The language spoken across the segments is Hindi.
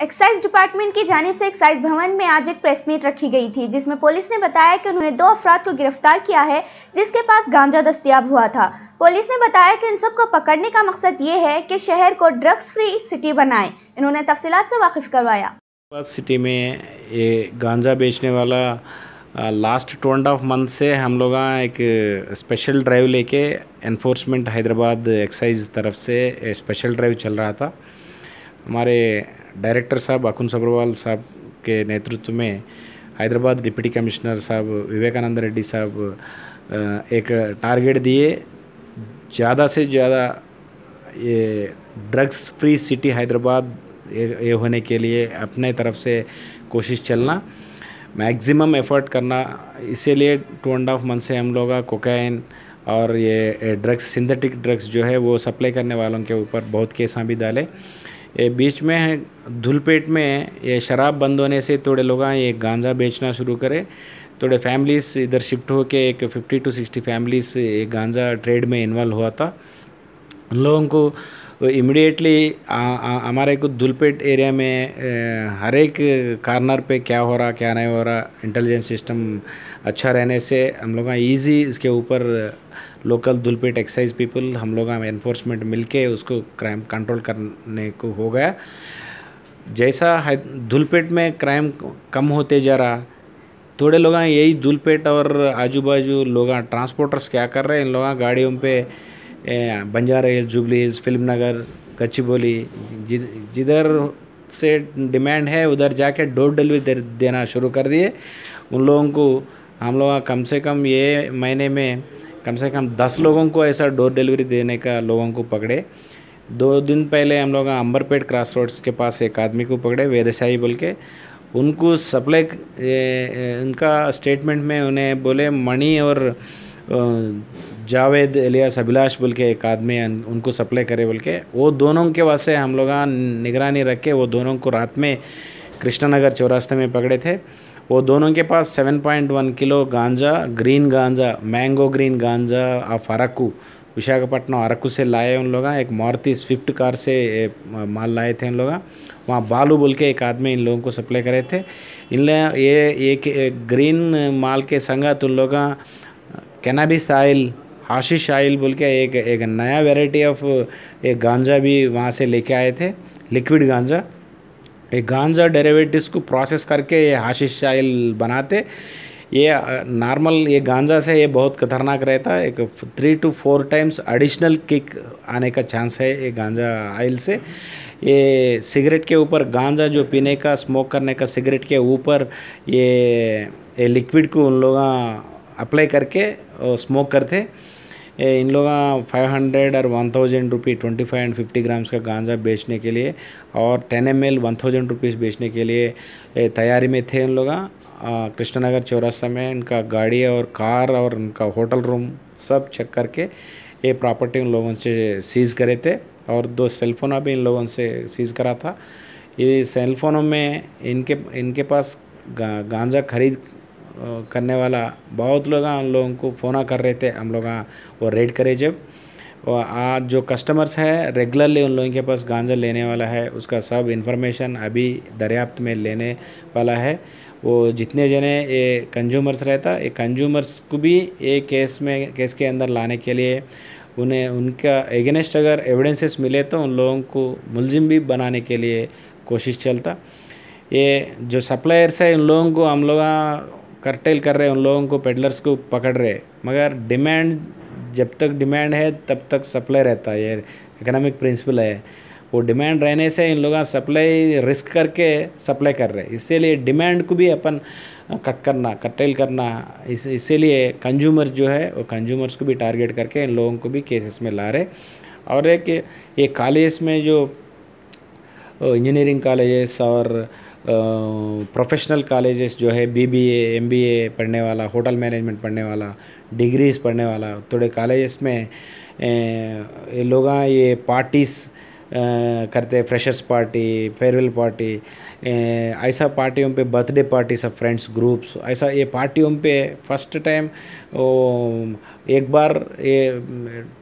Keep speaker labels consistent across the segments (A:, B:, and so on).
A: एक्साइज डिपार्टमेंट की जानब से एक्साइज भवन में आज एक प्रेस मीट रखी गई थी, जिसमें पुलिस ने बताया कि उन्होंने दो अफराद को गिरफ़्तार किया है, जिसके पास गांजा दस्तियाब हुआ था। पुलिस ने बताया कि इन सबको पकड़ने का मकसद ये है कि शहर को ड्रग्स फ्री सिटी बनाए। इन्होंने तफसीत से वाकिफ करवाया।
B: सिटी में ये गांजा बेचने वाला last two and half month से हम लोग एक स्पेशल ड्राइव लेके एनफोर्समेंट हैदराबाद एक्साइज तरफ़ से स्पेशल ड्राइव चल रहा था। हमारे डायरेक्टर साहब अकुन सब्रवाल साहब के नेतृत्व में हैदराबाद डिप्टी कमिश्नर साहब विवेकानंद रेड्डी साहब एक टारगेट दिए। ज़्यादा से ज़्यादा ये ड्रग्स फ्री सिटी हैदराबाद ये होने के लिए अपने तरफ़ से कोशिश चलना। मैक्सिमम एफर्ट करना। इसीलिए टू एंड हाफ़ मंथ से हम लोग कोकाइन और ये ड्रग्स, सिंथेटिक ड्रग्स जो है वो सप्लाई करने वालों के ऊपर बहुत केसा भी डाले। ये बीच में धुलपेट में ये शराब बंद होने से थोड़े लोग ये गांजा बेचना शुरू करे। थोड़े फैमिलीज़ इधर शिफ्ट होके एक 50 टू 60 फैमिलीज़ ये गांजा ट्रेड में इन्वॉल्व हुआ था। उन लोगों को इमिडिएटली हमारे को धुलपेट एरिया में हर एक कार्नर पे क्या हो रहा, क्या नहीं हो रहा इंटेलिजेंस सिस्टम अच्छा रहने से हम लोग ईजी इसके ऊपर लोकल धुलपेट एक्साइज पीपल हम लोग एनफोर्समेंट मिल के उसको क्राइम कंट्रोल करने को हो गया। जैसा धुलपेट में क्राइम कम होते जा रहा, थोड़े लोग यही धुलपेट और आजू बाजू लोग ट्रांसपोर्टर्स क्या कर रहे हैं, इन लोग गाड़ियों पे बंजारा हिल्स जुबलीज फ़िल्म नगर कच्चीबोली जिधर से डिमांड है उधर जाके डोर डिलीवरी दे, देना शुरू कर दिए। उन लोगों को हम लोग कम से कम ये महीने में कम से कम दस लोगों को ऐसा डोर डिलीवरी देने का लोगों को पकड़े। दो दिन पहले हम लोग अंबरपेट क्रॉस रोड्स के पास एक आदमी को पकड़े वेदशाही बोल के। उनको सप्लाई उनका स्टेटमेंट में उन्हें बोले मणि और जावेद एलियास अभिलाष बोल के एक आदमी उनको सप्लाई करे बोल के वो दोनों के वास्ते हम लोग निगरानी रख के वो दोनों को रात में कृष्णानगर चौरास्ते में पकड़े थे। वो दोनों के पास 7.1 किलो गांजा ग्रीन गांजा मैंगो ग्रीन गांजा ऑफ़ अरकू विशाखापट्टनम अरकू से लाए उन लोग एक मारुति स्विफ्ट कार से माल लाए थे उन लोग। वहाँ बालू बोल के एक आदमी इन लोगों को सप्लाई करे थे। इन ये एक, ग्रीन माल के संगत उन लोग कैनाबिस आयल आशीष आयल बोल के एक एक नया वेराइटी ऑफ़ एक गांजा भी वहाँ से लेके आए थे लिक्विड गांजा। एक गांजा डेरिवेटिव्स को प्रोसेस करके ये आशीष आयल बनाते। ये नॉर्मल ये गांजा से ये बहुत खतरनाक रहता है। एक three two four times additional kick आने का चांस है ये गांजा आयल से। ये सिगरेट के ऊपर गांजा जो पीने का स्मोक करने का सिगरेट के ऊपर ये, ये लिक्विड को उन लोग अप्लाई करके स्मोक करते। इन लोग फाइव हंड्रेड और one thousand rupee twenty five and fifty grams का गांजा बेचने के लिए और ten M L one thousand rupees बेचने के लिए तैयारी में थे इन लोग। कृष्णनगर चौरास्ता में इनका गाड़ी और कार और उनका होटल रूम सब चेक करके ये प्रॉपर्टी उन लोगों से सीज़ करे थे और दो सेलफोन भी इन लोगों से सीज़ करा था। ये सेलफोनों में इनके इनके पास गांजा खरीद करने वाला बहुत लोग हम लोगों को फ़ोन कर रहे थे। हम लोग वो रेड करे जब। आज जो कस्टमर्स है रेगुलरली उन लोगों के पास गांजा लेने वाला है। उसका सब इन्फॉर्मेशन अभी दरियाफ्त में लेने वाला है। वो जितने जने ये कंज्यूमर्स रहता, ये कंज्यूमर्स को भी ये केस में केस के अंदर लाने के लिए उन्हें, उनका एगेंस्ट अगर एविडेंसेस मिले तो उन लोगों को मुलजिम भी बनाने के लिए कोशिश चलता। ये जो सप्लायर्स है, उन लोगों को हम लोग करटेल कर रहे हैं, उन लोगों को पेडलर्स को पकड़ रहे मगर डिमांड जब तक डिमांड है, तब तक सप्लाई रहता है, ये इकोनॉमिक प्रिंसिपल है। वो डिमांड रहने से इन लोग सप्लाई रिस्क करके सप्लाई कर रहे हैं। इसीलिए डिमांड को भी अपन कट करना कटेल करना, इस, इसीलिए कंज्यूमर्स जो है, वो कंज्यूमर्स को भी टारगेट करके इन लोगों को भी केसेस में ला रहे और एक, ये कॉलेज में जो इंजीनियरिंग कॉलेजेस और प्रोफेशनल कॉलेजेस जो है बीबीए एमबीए पढ़ने वाला होटल मैनेजमेंट पढ़ने वाला डिग्रीज पढ़ने वाला, थोड़े कॉलेजेस में ये लोग ये पार्टीज़ करते फ्रेशर्स पार्टी फेयरवेल पार्टी ऐसा पार्टियों पे बर्थडे पार्टी सब फ्रेंड्स ग्रुप्स ऐसा ये पार्टियों पे फ़र्स्ट टाइम एक बार ये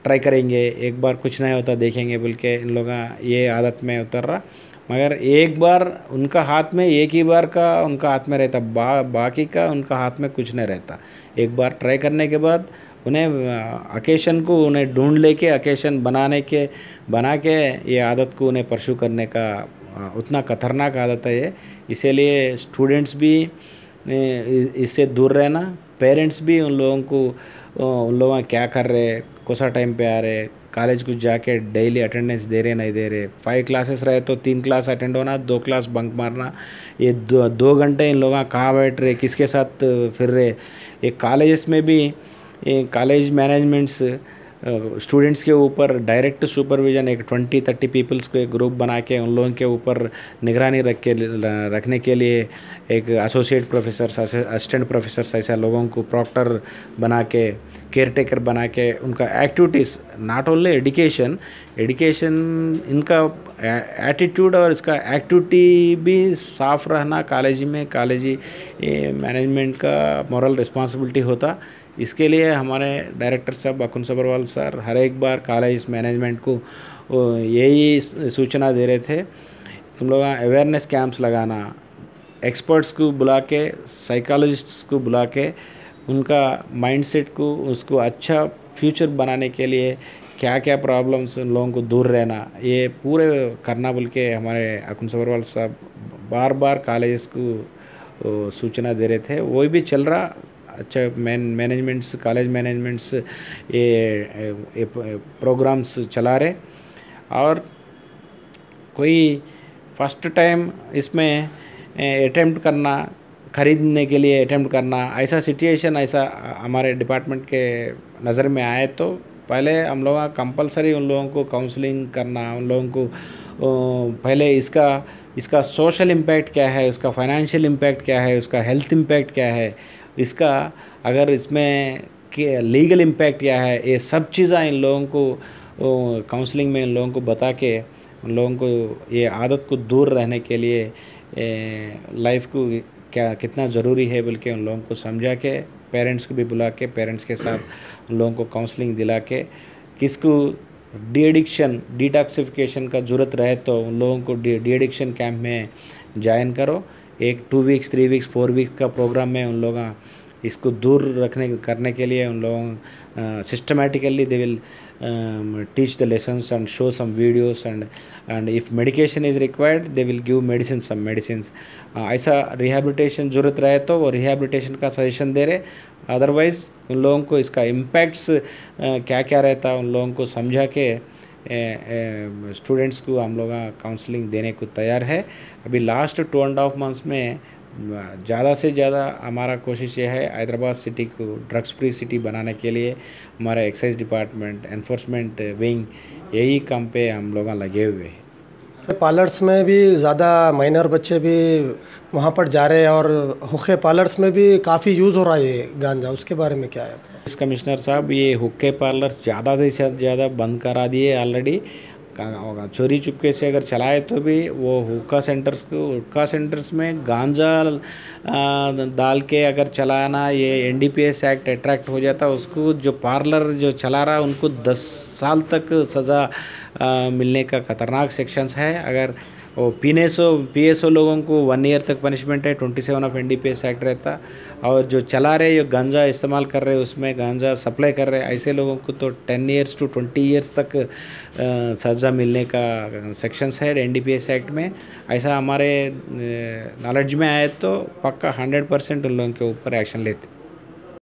B: ट्राई करेंगे, एक बार कुछ नहीं होता देखेंगे, बोल के इन लोग ये आदत में उतर रहा। मगर एक बार उनका हाथ में एक ही बार का उनका हाथ में रहता बा, बाकी का उनका हाथ में कुछ नहीं रहता। एक बार ट्राई करने के बाद उन्हें अकेशन को उन्हें ढूंढ लेके अकेशन बनाने के बना के ये आदत को उन्हें परसू करने का उतना खतरनाक आदत है ये। इसीलिए स्टूडेंट्स भी इससे दूर रहना पेरेंट्स भी उन लोगों को उन लोग क्या कर रहे कौन सा टाइम पे आ रहे कॉलेज कुछ जाके डेली अटेंडेंस दे रहे नहीं दे रहे फाइव क्लासेस रहे तो तीन क्लास अटेंड होना दो क्लास बंक मारना। ये दो, दो घंटे इन लोग कहाँ बैठ रहे किसके साथ फिर रहे ये कॉलेज में भी कॉलेज मैनेजमेंट्स स्टूडेंट्स के ऊपर डायरेक्ट सुपरविजन एक ट्वेंटी थर्टी पीपल्स को एक ग्रुप बना के उन लोगों के ऊपर निगरानी रख के रखने के लिए एक एसोसिएट प्रोफेसर असिस्टेंट प्रोफेसर ऐसा लोगों को प्रॉक्टर बना के केयर टेकर बना के उनका activities not only education education इनका एटीट्यूड और इसका एक्टिविटी भी साफ़ रहना कॉलेज में कॉलेज मैनेजमेंट का मॉरल रिस्पॉन्सिबिलिटी होता। इसके लिए हमारे डायरेक्टर साहब अकुन सबरवाल सर हर एक बार कॉलेज मैनेजमेंट को यही सूचना दे रहे थे, तुम लोग अवेयरनेस कैंप्स लगाना एक्सपर्ट्स को बुला के साइकोलॉजिस्ट्स को बुला के, उनका माइंडसेट को, उसको अच्छा फ्यूचर बनाने के लिए क्या क्या प्रॉब्लम्स उन लोगों को दूर रहना, ये पूरे करना बोल के हमारे अकुन सबरवाल साहब बार बार कॉलेज को सूचना दे रहे थे। वही भी चल रहा अच्छा मैन मैनेजमेंट्स कॉलेज मैनेजमेंट्स ये, ये प्रोग्राम्स चला रहे। और कोई फ़र्स्ट टाइम इसमें अटेम्प्ट करना खरीदने के लिए अटेम्प्ट करना ऐसा सिचुएशन ऐसा हमारे डिपार्टमेंट के नज़र में आए तो पहले हम लोग कंपलसरी उन लोगों को काउंसलिंग करना उन लोगों को पहले इसका इसका सोशल इम्पैक्ट क्या है उसका फाइनेंशियल इम्पैक्ट क्या है उसका हेल्थ इम्पैक्ट क्या है इसका अगर इसमें लीगल इम्पैक्ट क्या है, ये सब चीज़ें इन लोगों को काउंसलिंग में इन लोगों को बता के, उन लोगों को ये आदत को दूर रहने के लिए लाइफ को क्या, कितना ज़रूरी है बल्कि उन लोगों को समझा के, पेरेंट्स को भी बुला के, पेरेंट्स के साथ उन लोगों को काउंसलिंग दिला के, किसको डी एडिक्शन डिटॉक्सिफिकेशन का ज़रूरत रहे तो उन लोगों को डी एडिक्शन कैंप में ज्वाइन करो। एक two weeks three weeks four weeks का प्रोग्राम में उन लोग इसको दूर रखने करने के लिए उन लोगों systematically they will the lessons and show some videos and and if medication is required they will give medicine some medicines. uh, ऐसा रिहेबिलिटेशन ज़रूरत रहे तो वो रिहेबिलिटेशन का सजेशन दे रहे। अदरवाइज़ उन लोगों को इसका इम्पैक्ट्स क्या क्या रहता है उन लोगों को समझा के स्टूडेंट्स को हम लोग काउंसलिंग देने को तैयार है। अभी last two and half months में ज़्यादा से ज़्यादा हमारा कोशिश ये है हैदराबाद सिटी को ड्रग्स फ्री सिटी बनाने के लिए। हमारा एक्साइज डिपार्टमेंट एनफोर्समेंट विंग यही काम पे हम लोग लगे हुए हैं।
C: पार्लर्स में भी ज़्यादा माइनर बच्चे भी वहाँ पर जा रहे हैं और हुक्के पार्लर्स में भी काफ़ी यूज़ हो रहा है ये गांजा। उसके बारे में क्या है?
B: कमिश्नर साहब, ये हुक्के पार्लर्स ज़्यादा से ज़्यादा बंद करा दिए ऑलरेडी होगा? चोरी चुपके से अगर चलाए तो भी वो हुक्का सेंटर्स को हुक्का सेंटर्स में गांजा डाल के अगर चलाना, ये एनडीपीएस एक्ट अट्रैक्ट हो जाता, उसको जो पार्लर जो चला रहा, उनको 10 साल तक सज़ा मिलने का खतरनाक सेक्शंस है। अगर वो पीने सो पी एस ओ लोगों को वन ईयर तक पनिशमेंट है twenty seven of N D P S act रहता। और जो चला रहे, जो गांजा इस्तेमाल कर रहे, उसमें गांजा सप्लाई कर रहे, ऐसे लोगों को तो ten years to twenty years तक सज़ा मिलने का सेक्शंस है N D P S act में। ऐसा हमारे नॉलेज में आए तो पक्का हंड्रेड परसेंट उन लोगों के ऊपर एक्शन लेते।